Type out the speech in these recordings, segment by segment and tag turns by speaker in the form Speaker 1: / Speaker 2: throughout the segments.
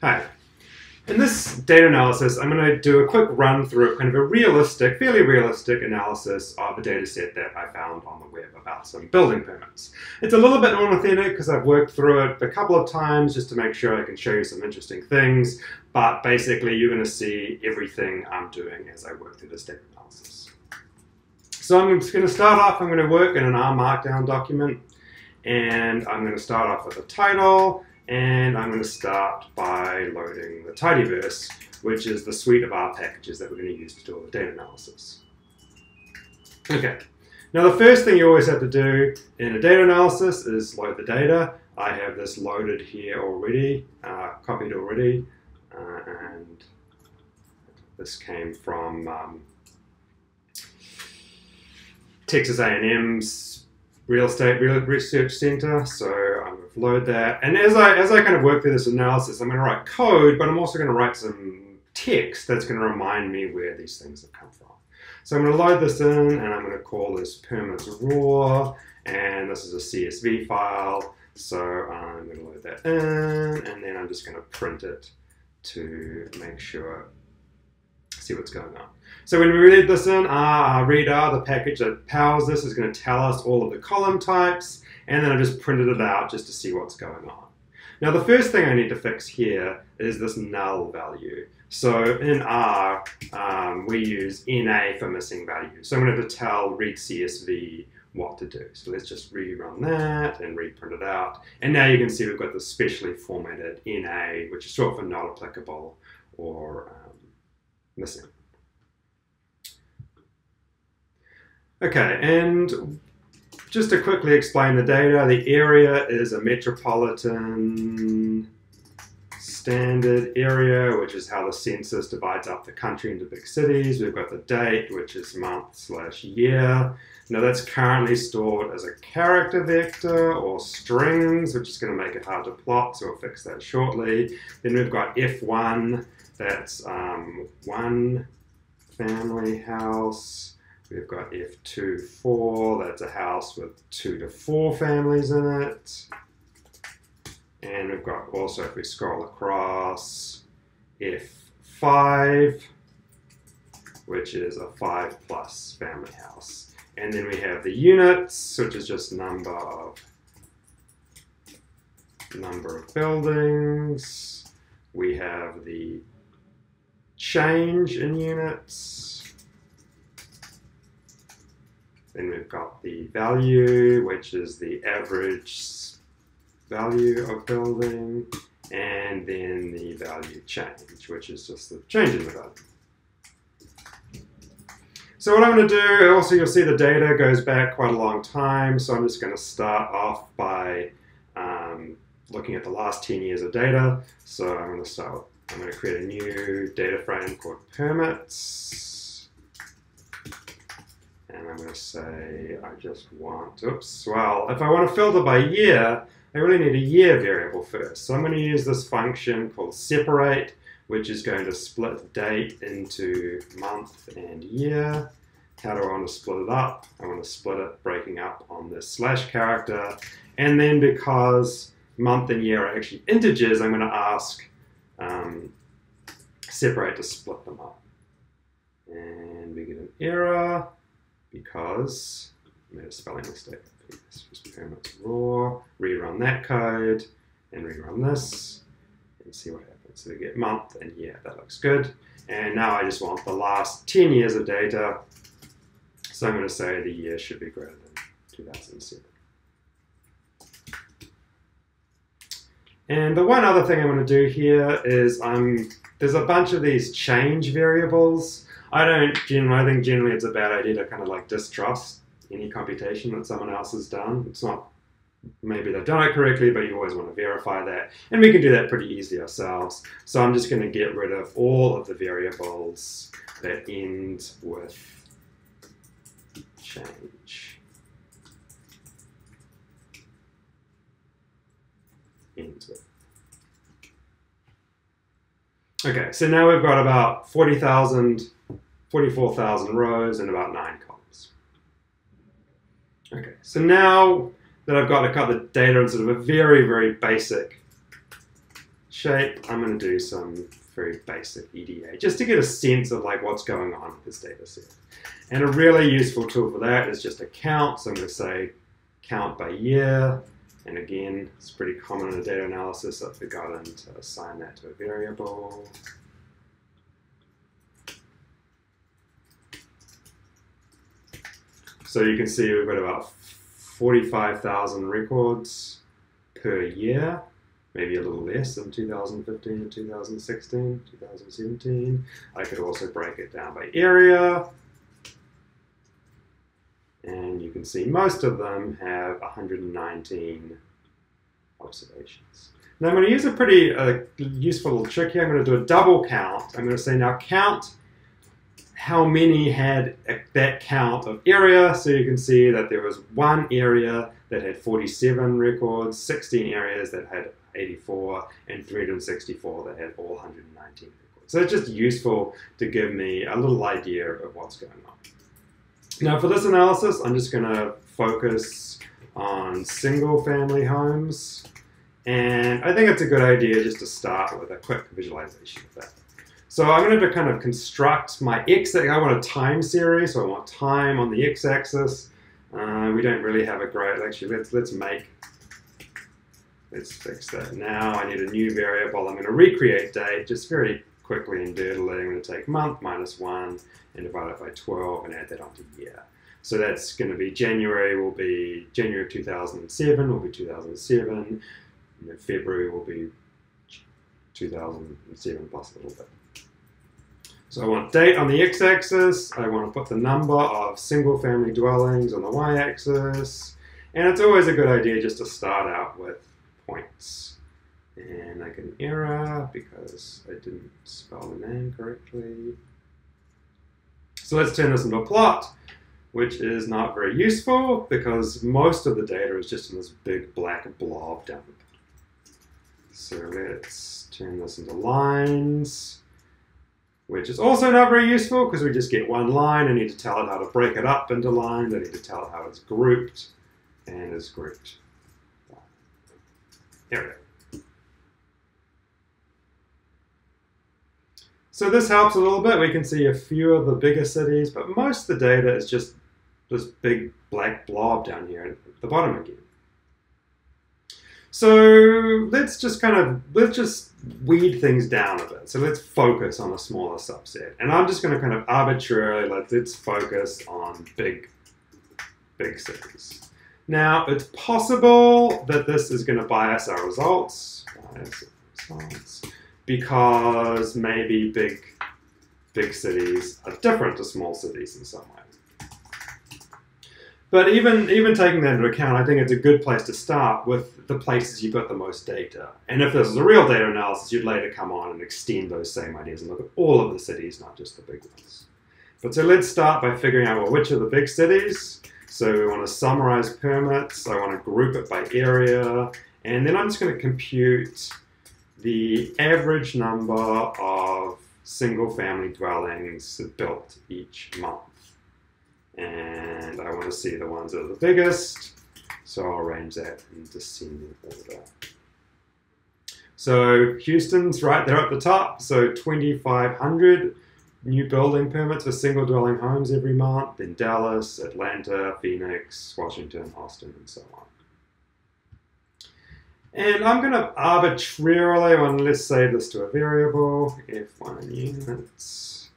Speaker 1: Hi. In this data analysis, I'm going to do a quick run through kind of a realistic, fairly realistic analysis of a data set that I found on the web about some building permits. It's a little bit unauthentic because I've worked through it a couple of times just to make sure I can show you some interesting things, but basically you're going to see everything I'm doing as I work through this data analysis. So I'm just going to start off, I'm going to work in an R Markdown document, and I'm going to start off with a title, and I'm going to start by loading the tidyverse, which is the suite of R packages that we're going to use to do all the data analysis. Okay, now the first thing you always have to do in a data analysis is load the data. I have this loaded here already, uh, copied already, uh, and this came from um, Texas A&M's real estate research center. So I'm load that. And as I, as I kind of work through this analysis, I'm going to write code, but I'm also going to write some text that's going to remind me where these things have come from. So I'm going to load this in and I'm going to call this permits raw and this is a CSV file. So I'm going to load that in and then I'm just going to print it to make sure, see what's going on. So when we read this in, readr, the package that powers this, is going to tell us all of the column types, and then I just printed it out just to see what's going on. Now the first thing I need to fix here is this null value. So in R, um, we use NA for missing value. So I'm going to to tell read CSV what to do. So let's just rerun that and reprint it out. And now you can see we've got the specially formatted NA, which is short for not applicable or um, missing. Okay, and just to quickly explain the data, the area is a metropolitan standard area, which is how the census divides up the country into big cities. We've got the date, which is month slash year. Now that's currently stored as a character vector or strings, which is going to make it hard to plot, so we'll fix that shortly. Then we've got F1, that's um, one family house. We've got F2, 4, that's a house with two to four families in it. And we've got also, if we scroll across, F5, which is a 5 plus family house. And then we have the units, which is just number of number of buildings. We have the change in units. Then we've got the value, which is the average value of building, and then the value change, which is just the change in the value. So what I'm going to do, also you'll see the data goes back quite a long time, so I'm just going to start off by um, looking at the last 10 years of data. So I'm going to start, I'm going to create a new data frame called permits. And I'm going to say I just want, oops, well, if I want to filter by year, I really need a year variable first. So I'm going to use this function called separate, which is going to split date into month and year. How do I want to split it up? I want to split it breaking up on this slash character. And then because month and year are actually integers, I'm going to ask um, separate to split them up. And we get an error because I made a spelling mistake. Just permits raw, rerun that code, and rerun this, and see what happens. So we get month and yeah, that looks good. And now I just want the last 10 years of data. So I'm going to say the year should be greater than 2007. And the one other thing I'm going to do here is I'm, there's a bunch of these change variables I don't generally, I think generally it's a bad idea to kind of like distrust any computation that someone else has done. It's not, maybe they've done it correctly, but you always want to verify that. And we can do that pretty easily ourselves. So I'm just going to get rid of all of the variables that end with change. Okay, so now we've got about 40,000 44,000 rows and about nine columns. Okay, so now that I've got a couple of data in sort of a very, very basic shape, I'm going to do some very basic EDA just to get a sense of like what's going on with this data set. And a really useful tool for that is just a count. So I'm going to say count by year. And again, it's pretty common in a data analysis. I've forgotten to assign that to a variable. So you can see we've got about 45,000 records per year, maybe a little less in 2015 and 2016, 2017. I could also break it down by area. And you can see most of them have 119 observations. Now I'm going to use a pretty uh, useful little trick here. I'm going to do a double count. I'm going to say now count how many had that count of area. So you can see that there was one area that had 47 records, 16 areas that had 84, and 364 that had all 119 records. So it's just useful to give me a little idea of what's going on. Now for this analysis, I'm just going to focus on single family homes. And I think it's a good idea just to start with a quick visualization of that. So I'm going to kind of construct my x, I want a time series, so I want time on the x-axis. Uh, we don't really have a great, actually let's, let's make, let's fix that now. I need a new variable. I'm going to recreate date just very quickly in Dirtly. I'm to take month minus 1 and divide it by 12 and add that onto year. So that's going to be January will be January of 2007 will be 2007. February will be 2007 plus a little bit. So I want date on the x-axis, I want to put the number of single family dwellings on the y-axis, and it's always a good idea just to start out with points. And I get an error because I didn't spell the name correctly. So let's turn this into a plot, which is not very useful because most of the data is just in this big black blob down. So let's turn this into lines which is also not very useful because we just get one line. I need to tell it how to break it up into lines. I need to tell it how it's grouped and is grouped. There we go. So this helps a little bit. We can see a few of the bigger cities, but most of the data is just this big black blob down here at the bottom again. So let's just kind of let's just weed things down a bit. So let's focus on a smaller subset. And I'm just going to kind of arbitrarily let let's focus on big, big cities. Now it's possible that this is going to bias our results, bias results because maybe big, big cities are different to small cities in some way. But even even taking that into account, I think it's a good place to start with the places you've got the most data. And if this is a real data analysis, you'd later come on and extend those same ideas and look at all of the cities, not just the big ones. But so let's start by figuring out well, which are the big cities. So we want to summarize permits. I want to group it by area. And then I'm just going to compute the average number of single family dwellings built each month and I want to see the ones that are the biggest, so I'll arrange that in descending order. So Houston's right there at the top, so 2,500 new building permits for single dwelling homes every month, then Dallas, Atlanta, Phoenix, Washington, Austin, and so on. And I'm going to arbitrarily, well, let's save this to a variable, F1 units.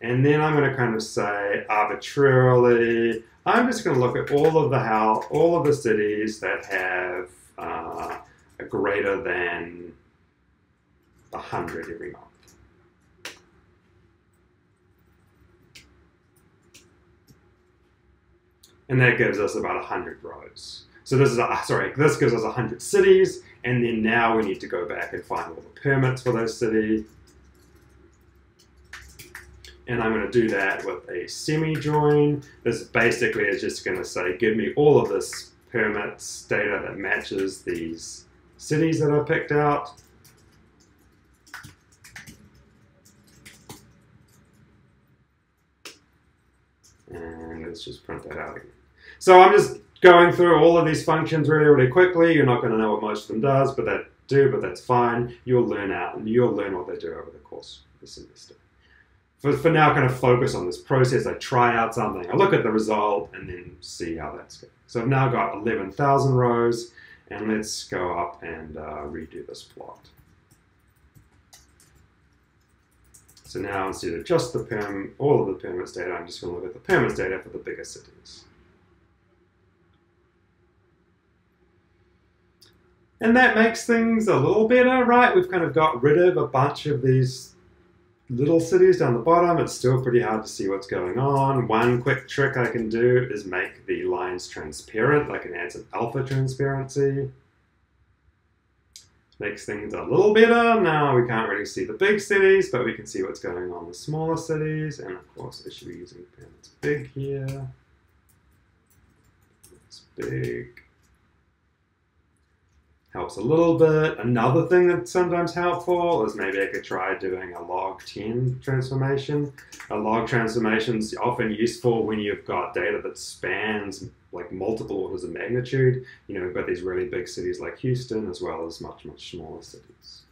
Speaker 1: And then I'm going to kind of say arbitrarily, I'm just going to look at all of the how all of the cities that have uh, a greater than 100 every month. And that gives us about 100 rows. So this is, a, sorry, this gives us 100 cities, and then now we need to go back and find all the permits for those cities and I'm going to do that with a semi-join. This basically is just going to say, give me all of this permits data that matches these cities that I picked out. And let's just print that out again. So I'm just going through all of these functions really, really quickly. You're not going to know what most of them does, but that do, but that's fine. You'll learn out and you'll learn what they do over the course of the semester. For, for now, kind of focus on this process. I try out something, I look at the result, and then see how that's going. So I've now got 11,000 rows, and let's go up and uh, redo this plot. So now instead of just the perm, all of the permits data, I'm just going to look at the permits data for the bigger cities. And that makes things a little better, right? We've kind of got rid of a bunch of these little cities down the bottom. It's still pretty hard to see what's going on. One quick trick I can do is make the lines transparent. I can add some alpha transparency. Makes things a little better. Now we can't really see the big cities, but we can see what's going on in the smaller cities. And of course, I should be using big here. It's big helps a little bit. Another thing that's sometimes helpful is maybe I could try doing a log 10 transformation. A log transformation is often useful when you've got data that spans like multiple orders of magnitude. You know, we've got these really big cities like Houston as well as much, much smaller cities.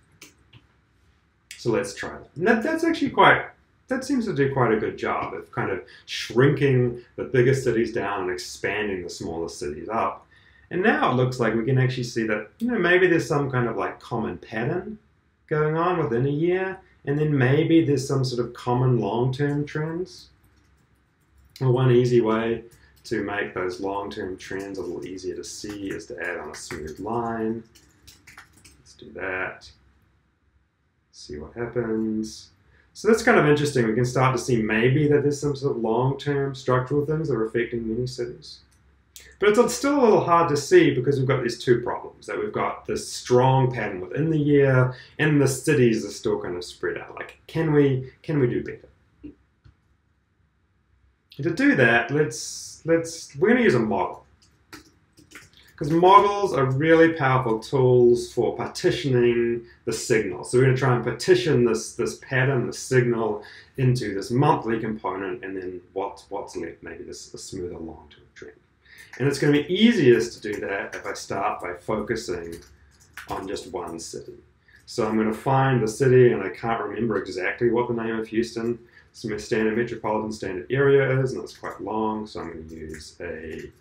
Speaker 1: So let's try that. And that, that's actually quite, that seems to do quite a good job of kind of shrinking the bigger cities down and expanding the smaller cities up. And now it looks like we can actually see that, you know, maybe there's some kind of like common pattern going on within a year, and then maybe there's some sort of common long-term trends. Well, one easy way to make those long-term trends a little easier to see is to add on a smooth line. Let's do that. See what happens. So that's kind of interesting. We can start to see maybe that there's some sort of long-term structural things that are affecting many cities. But it's still a little hard to see because we've got these two problems that we've got this strong pattern within the year and the cities are still kind of spread out. Like, can we can we do better? And to do that, let's let's we're going to use a model because models are really powerful tools for partitioning the signal. So we're going to try and partition this this pattern, the signal, into this monthly component, and then what what's left, maybe this a smoother long-term trend. And it's going to be easiest to do that if I start by focusing on just one city. So I'm going to find the city, and I can't remember exactly what the name of Houston standard metropolitan standard area is, and it's quite long, so I'm going to use a,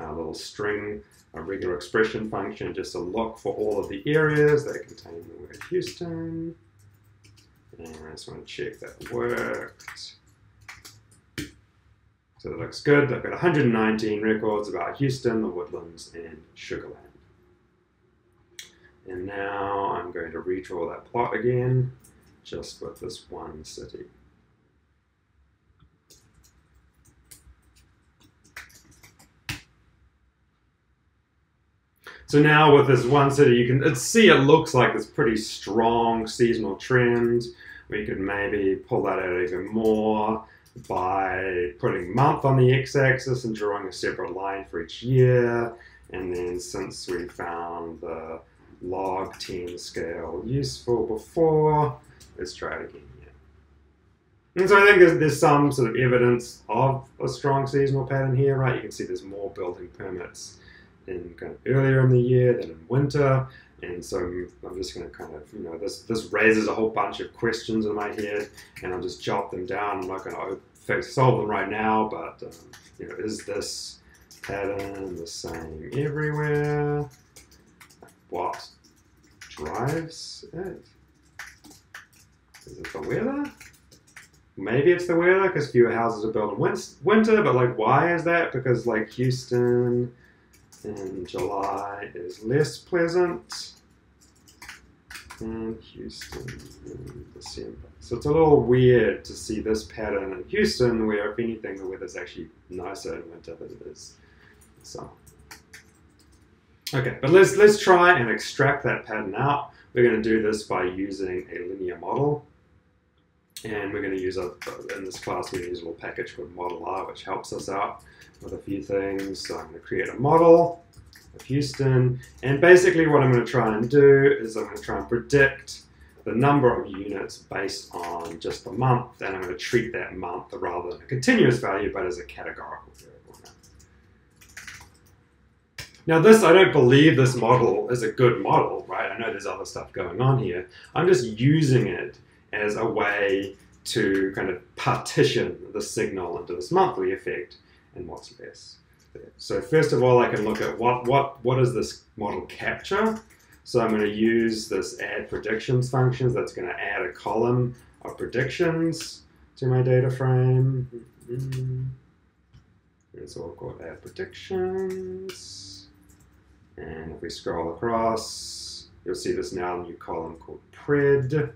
Speaker 1: a little string, a regular expression function, just to look for all of the areas that contain the word Houston. And I just want to check that worked. So it looks good. I've got 119 records about Houston, the Woodlands, and Sugar Land. And now I'm going to redraw that plot again, just with this one city. So now with this one city, you can see it looks like this pretty strong seasonal trend. We could maybe pull that out even more by putting month on the x-axis and drawing a separate line for each year. And then since we found the log 10 scale useful before, let's try it again here. And so I think there's, there's some sort of evidence of a strong seasonal pattern here, right? You can see there's more building permits in kind of earlier in the year than in winter. And so I'm just going to kind of, you know, this, this raises a whole bunch of questions in my head, and I'll just jot them down. I'm not going to solve them right now, but, um, you know, is this pattern the same everywhere? What drives it? Is it the weather? Maybe it's the weather because fewer houses are built in winter, but like, why is that? Because like Houston in July is less pleasant and Houston in December. So it's a little weird to see this pattern in Houston where if anything the weather's actually nicer in winter than it is in summer. Okay, but let's let's try and extract that pattern out. We're going to do this by using a linear model. And we're going to use a, in this class, we're going to use a little package called modelr, which helps us out with a few things. So I'm going to create a model of Houston. And basically what I'm going to try and do is I'm going to try and predict the number of units based on just the month. And I'm going to treat that month rather than a continuous value, but as a categorical variable. Now, this, I don't believe this model is a good model, right? I know there's other stuff going on here. I'm just using it as a way to kind of partition the signal into this monthly effect and what's best. So first of all, I can look at what, what, what does this model capture? So I'm going to use this add predictions function That's going to add a column of predictions to my data frame. Mm-hmm. It's all called add predictions. And if we scroll across, you'll see this now new column called pred.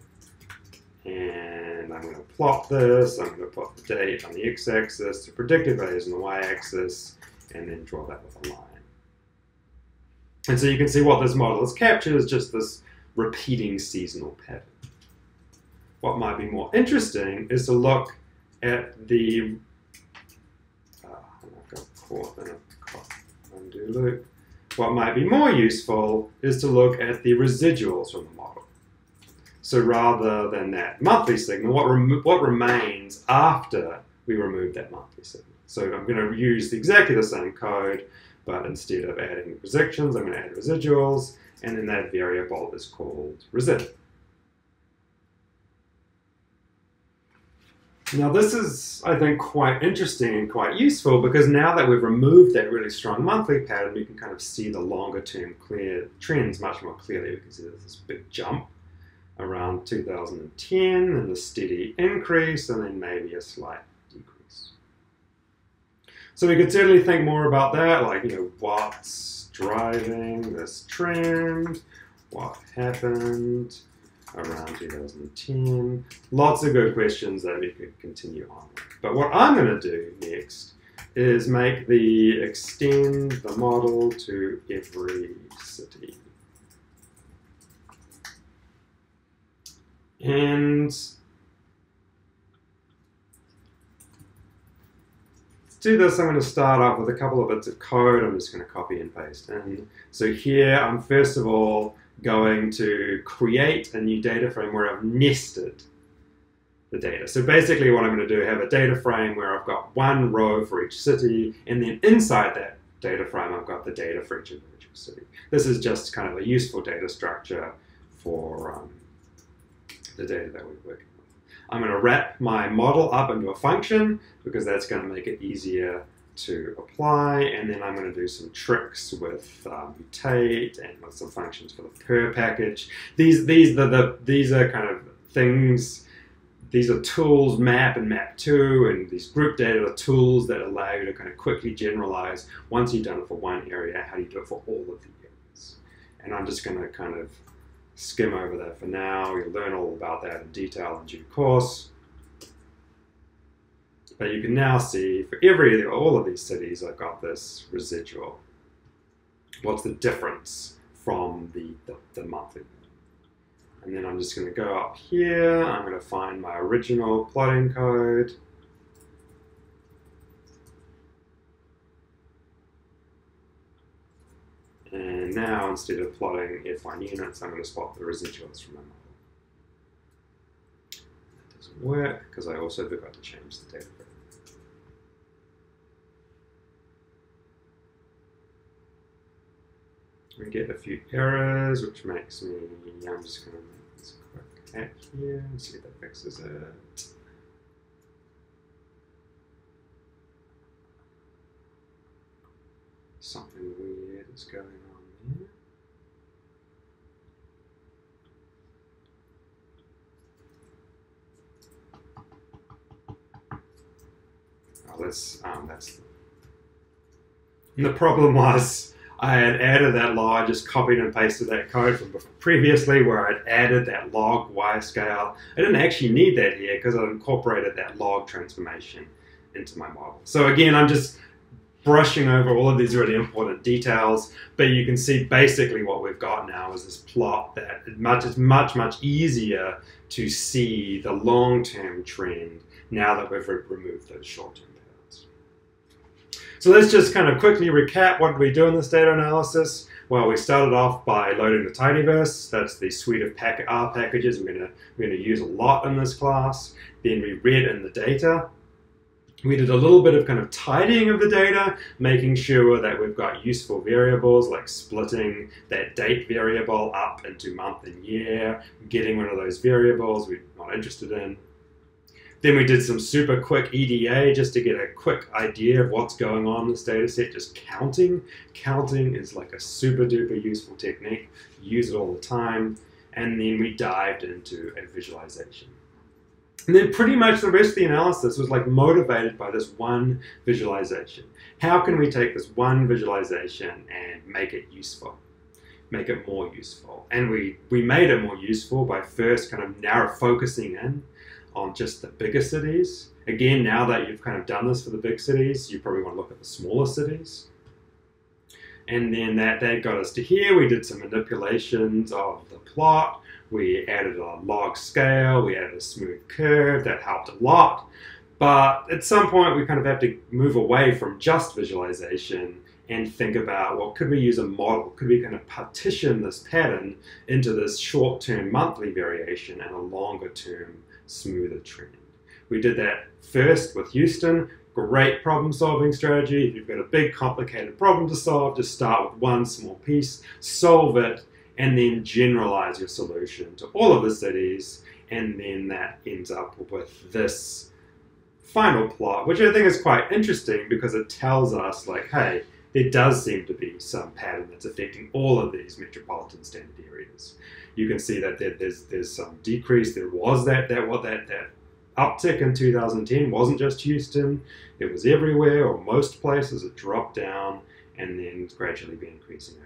Speaker 1: And I'm going to plot this. I'm going to plot the date on the x-axis, the predicted values on the y-axis, and then draw that with a line. And so you can see what this model has captured is just this repeating seasonal pattern. What might be more interesting is to look at the uh, I've got caught in a undo loop. What might be more useful is to look at the residuals from the. So rather than that monthly signal, what, rem what remains after we remove that monthly signal? So I'm going to use exactly the same code, but instead of adding predictions, I'm going to add residuals, and then that variable is called resid. Now this is, I think, quite interesting and quite useful because now that we've removed that really strong monthly pattern, we can kind of see the longer term clear trends much more clearly. We can see there's this big jump around 2010 and a steady increase and then maybe a slight decrease. So we could certainly think more about that, like, you know, what's driving this trend, what happened, around 2010. Lots of good questions that we could continue on with. But what I'm going to do next is make the extend the model to every city. And to do this, I'm going to start off with a couple of bits of code. I'm just going to copy and paste in. So here, I'm first of all going to create a new data frame where I've nested the data. So basically what I'm going to do, have a data frame where I've got one row for each city, and then inside that data frame, I've got the data for each individual city. This is just kind of a useful data structure for um, the data that we're working with. I'm going to wrap my model up into a function because that's going to make it easier to apply, and then I'm going to do some tricks with uh, mutate and with some functions for the purrr package. These these the, the these are kind of things. These are tools, map and map2, and these group data are tools that allow you to kind of quickly generalize. Once you've done it for one area, how do you do it for all of the areas? And I'm just going to kind of skim over that for now. You'll learn all about that in detail in due course. But you can now see for every all of these cities, I've got this residual. What's the difference from the, the, the monthly? And then I'm just going to go up here. I'm going to find my original plotting code. And now, instead of plotting F1 units, I'm going to spot the residuals from my model. That doesn't work because I also forgot to change the data we get a few errors, which makes me, I'm just going to make this quick hack here and see if that fixes it. Something weird is going on Oh, let's, um, that's, the problem was, I had added that log, I just copied and pasted that code from previously where I'd added that log Y scale. I didn't actually need that here because I incorporated that log transformation into my model. So again, I'm just brushing over all of these really important details, but you can see basically what we've got now is this plot that much, it's much, much easier to see the long-term trend now that we've removed those short-term so let's just kind of quickly recap what we do in this data analysis. Well, we started off by loading the tidyverse. That's the suite of pack R packages we're going to we're going to use a lot in this class. Then we read in the data. We did a little bit of kind of tidying of the data, making sure that we've got useful variables like splitting that date variable up into month and year, getting one of those variables we're not interested in. Then we did some super quick EDA just to get a quick idea of what's going on in this data set, just counting. Counting is like a super duper useful technique. Use it all the time. And then we dived into a visualization. And then pretty much the rest of the analysis was like motivated by this one visualization. How can we take this one visualization and make it useful? Make it more useful. And we, we made it more useful by first kind of narrow focusing in on just the bigger cities. Again, now that you've kind of done this for the big cities, you probably want to look at the smaller cities. And then that, that got us to here. We did some manipulations of the plot. We added a log scale, we added a smooth curve, that helped a lot. But at some point, we kind of have to move away from just visualization and think about well, could we use a model? Could we kind of partition this pattern into this short term monthly variation and a longer term smoother trend? We did that first with Houston. Great problem solving strategy. If you've got a big complicated problem to solve, just start with one small piece, solve it, and then generalize your solution to all of the cities, and then that ends up with this final plot, which I think is quite interesting because it tells us, like, hey, there does seem to be some pattern that's affecting all of these metropolitan standard areas. You can see that there, there's there's some decrease. There was that that what that that uptick in 2010 wasn't just Houston; it was everywhere or most places. It dropped down and then gradually be increasing.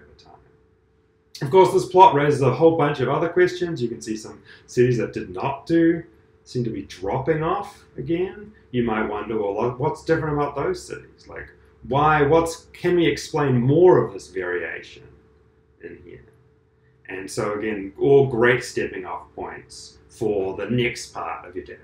Speaker 1: Of course, this plot raises a whole bunch of other questions. You can see some cities that did not do seem to be dropping off again. You might wonder, well, what's different about those cities? Like, why? What's can we explain more of this variation in here? And so again, all great stepping off points for the next part of your data